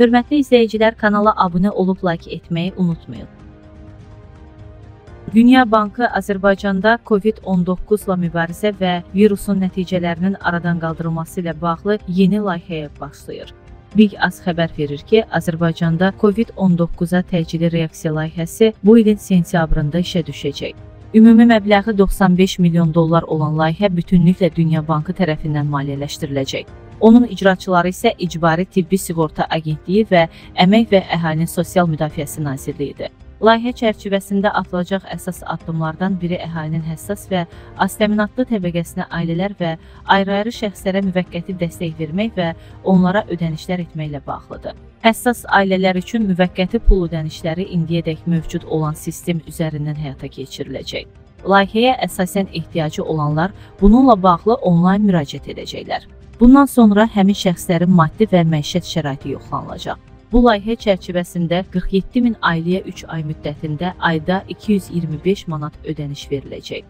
Hörmətli izləyicilər, kanala abunə olub like etməyi unutmayın. Dünya Bankı Azərbaycanda COVID-19-la mübarizə və virusun nəticələrinin aradan qaldırılması ilə bağlı yeni layihəyə başlayır. Big Az xəbər verir ki, Azərbaycanda COVID-19-a təcili reaksiya layihəsi bu ilin sentyabrında işə düşəcək. Ümumi məbləği 95 milyon dollar olan layihə bütünlüklə Dünya Bankı tərəfindən maliyyələşdiriləcək. Onun icraçıları isə İcbari Tibbi Sığorta Agentliyi və Əmək və Əhalinin Sosial Müdafiəsi Nazirliyidir. Layihə çərçivəsində atılacaq əsas addımlardan biri əhalinin həssas və aztəminatlı təbəqəsinə ailələr və ayrı-ayrı şəxslərə müvəqqəti dəstək vermək və onlara ödənişlər etməklə bağlıdır. Həssas ailələr üçün müvəqqəti pul ödənişləri indiyədək mövcud olan sistem üzərindən həyata keçiriləcək. Layihəyə əsasən ehtiyacı olanlar bununla bağlı onlayn müraciət edəcəklər. Bundan sonra həmin şəxslərin maddi və məişət şəraiti yoxlanılacaq. Bu layihə çərçivəsində 47 min ailəyə 3 ay müddətində ayda 225 manat ödəniş veriləcək.